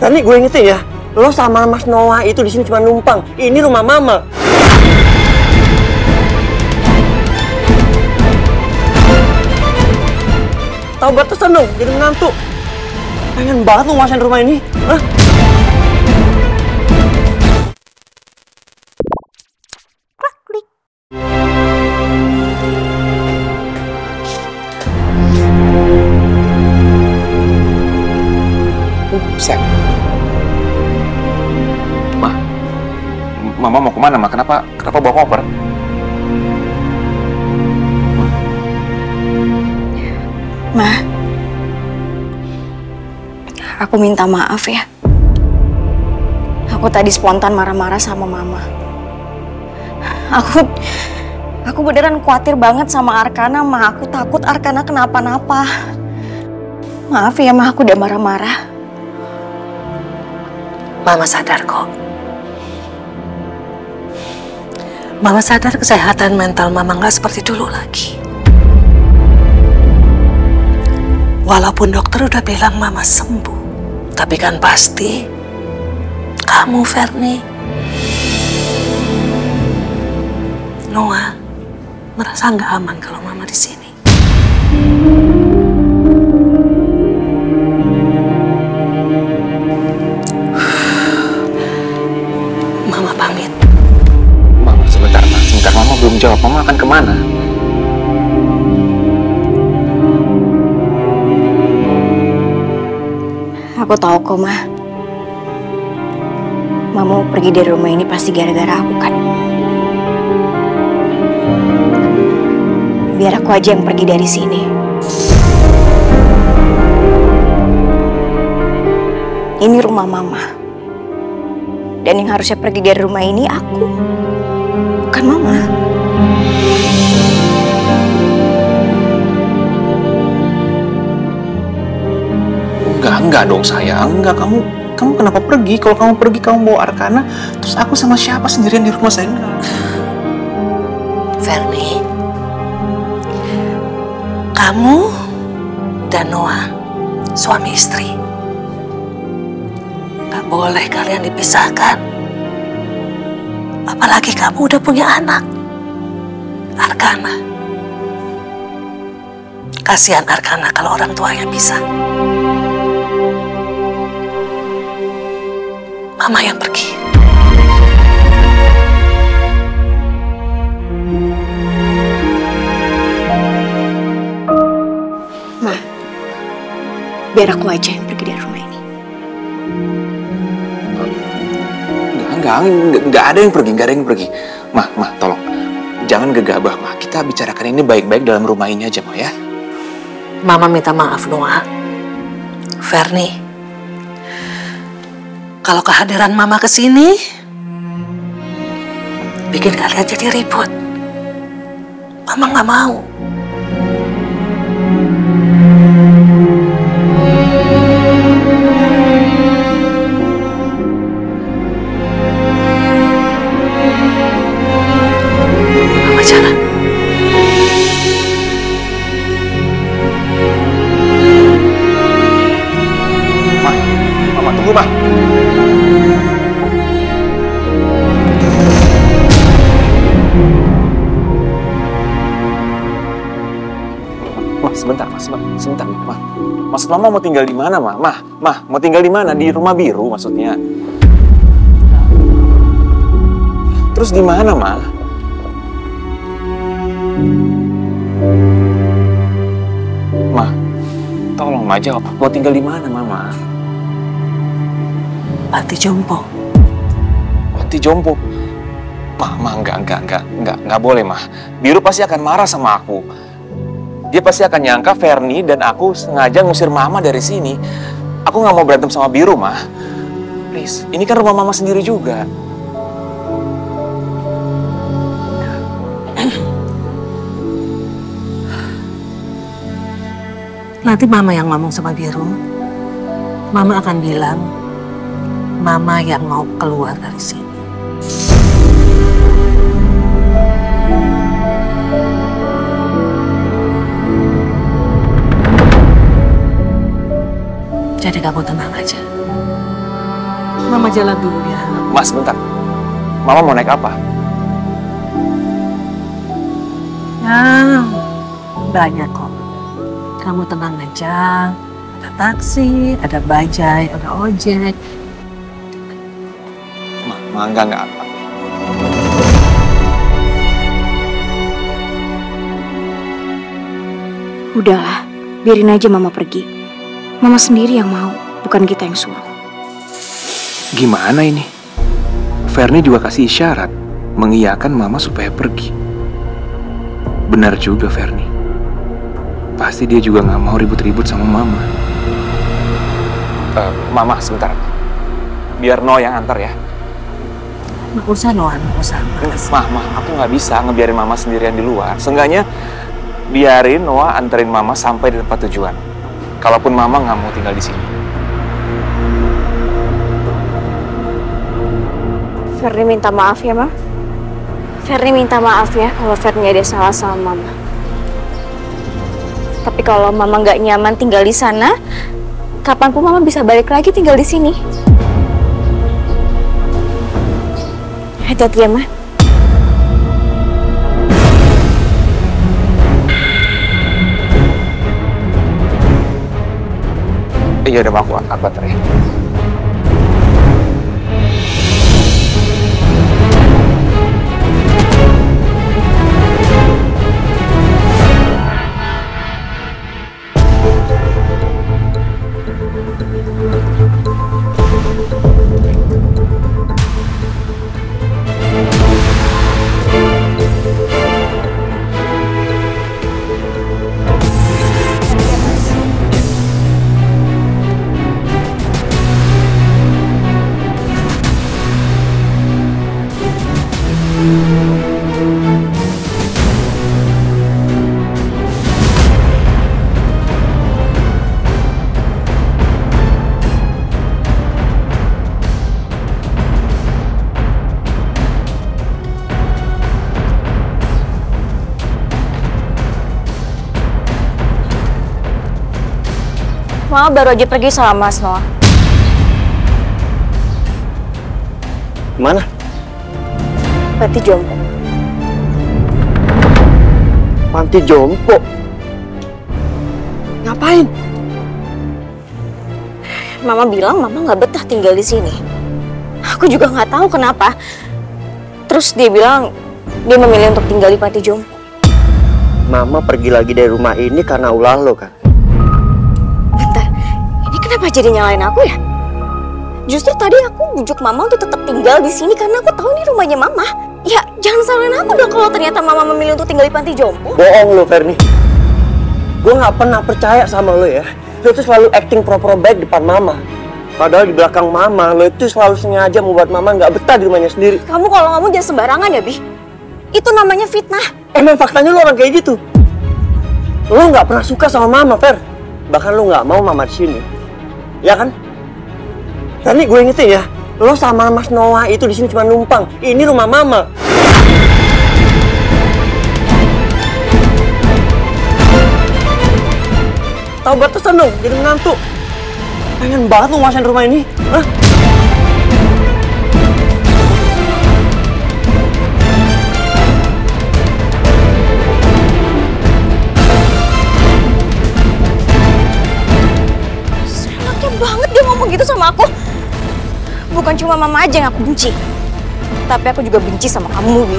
Tadi gue ingetin ya, lo sama Mas Noah itu di sini cuma numpang. Ini rumah mama. Tahu batasan dong, jadi menantu. Pengen banget lo rumah ini. Hah? Ke mana, Ma? Kenapa, kenapa bawa koper? Ma, aku minta maaf ya. Aku tadi spontan marah-marah sama mama. Aku, aku beneran khawatir banget sama Arkana, Ma. Aku takut Arkana kenapa-napa. Maaf ya, Ma. Aku udah marah-marah. Mama sadar kok. Mama sadar kesehatan mental Mama nggak seperti dulu lagi. Walaupun dokter udah bilang Mama sembuh, tapi kan pasti kamu, Ferni, Noah, merasa nggak aman kalau Mama di sini. Akan ke mana? Aku tahu kok, Ma. Mama pergi dari rumah ini pasti gara-gara aku kan. Biar aku aja yang pergi dari sini. Ini rumah Mama. Dan yang harusnya pergi dari rumah ini aku. Bukan Mama. Enggak, enggak dong sayang. Enggak, kamu kamu kenapa pergi? Kalau kamu pergi, kamu bawa Arkana, terus aku sama siapa sendirian di rumah saya? Enggak. Kamu dan Noah suami istri. Gak boleh kalian dipisahkan. Apalagi kamu udah punya anak. Arkana. Kasihan Arkana kalau orang tuanya bisa. Mama yang pergi. Ma, biar aku aja yang pergi dari rumah ini. Enggak, enggak, enggak, enggak ada yang pergi, enggak ada yang pergi. Mah, mah, tolong. Jangan gegabah, mah. Kita bicarakan ini baik-baik dalam rumah ini aja, mah ya. Mama minta maaf, Noah. Ferni, kalau kehadiran Mama ke sini, bikin kalian jadi ribut. Mama nggak mau. Mama tunggu, mah. Mah, sebentar, sebentar, sebentar, mah. Maksud mama mau tinggal di mana, mah? Mah, mah, mau tinggal di mana? Di rumah biru maksudnya. Terus di mana, mah? Mah, tolong mah jawab. Mau tinggal di mana, mama? Panti jompo. Panti jompo. Mah, mah, enggak, enggak, enggak, enggak, enggak boleh, mah. Biru pasti akan marah sama aku. Dia pasti akan nyangka Ferni dan aku sengaja ngusir mama dari sini. Aku nggak mau berantem sama Biru, mah. Please, ini kan rumah mama sendiri juga. Nanti Mama yang ngomong sama Biru. Mama akan bilang, Mama yang mau keluar dari sini. Jadi kamu tenang aja. Mama jalan dulu ya. Mas, bentar. Mama mau naik apa? Ya, banyak kok. Kamu tenang aja. Ada taksi, ada bajai, ada ojek. Enggak, enggak apa. Udahlah, biarin aja mama pergi. Mama sendiri yang mau, bukan kita yang suruh. Gimana ini? Ferni juga kasih isyarat mengiyakan mama supaya pergi. Benar juga Ferni. Pasti dia juga nggak mau ribut-ribut sama mama. Eh, mama sebentar. Biar No yang antar ya. Nggak usah, Noah, nggak usah. Mah, mah, aku nggak bisa ngebiarin mama sendirian di luar. Seenggaknya biarin Noah anterin mama sampai di tempat tujuan. Kalaupun mama nggak mau tinggal di sini. Ferni minta maaf ya, Ma. Ferni minta maaf ya kalau Ferni ada salah sama Mama. Tapi kalau Mama nggak nyaman tinggal di sana, kapan pun Mama bisa balik lagi tinggal di sini. Hati-hati ya, Ma. Iya udah aku angkat baterai. Mama baru aja pergi sama Mas Noah. Mana? Berarti jompo. Panti jompo. Ngapain? Mama bilang Mama nggak betah tinggal di sini. Aku juga nggak tahu kenapa. Terus dia bilang dia memilih untuk tinggal di panti jompo. Mama pergi lagi dari rumah ini karena ulah lo kan? Kenapa jadi nyalain aku ya? Justru tadi aku bujuk Mama untuk tetap tinggal di sini karena aku tahu ini rumahnya Mama. Ya, jangan salahin aku dong kalau ternyata Mama memilih untuk tinggal di panti jompo. Bohong lo, Ferni. Gue nggak pernah percaya sama lo ya. Lo tuh selalu acting pro-pro baik depan Mama. Padahal di belakang Mama, lo itu selalu sengaja membuat Mama nggak betah di rumahnya sendiri. Kamu kalau ngomong jangan sembarangan ya, Bi. Itu namanya fitnah. Emang faktanya lo orang kayak gitu. Lo nggak pernah suka sama Mama, Fer. Bahkan lo nggak mau Mama di sini. Ya kan? Ferni, gue ingetin ya. Lo sama Mas Noah itu di sini cuma numpang. Ini rumah Mama. Tahu batasan dong, jadi menantu. Pengen banget lo rumah ini. Hah? Dia ngomong gitu sama aku. Bukan cuma mama aja yang aku benci. Tapi aku juga benci sama kamu, Bi.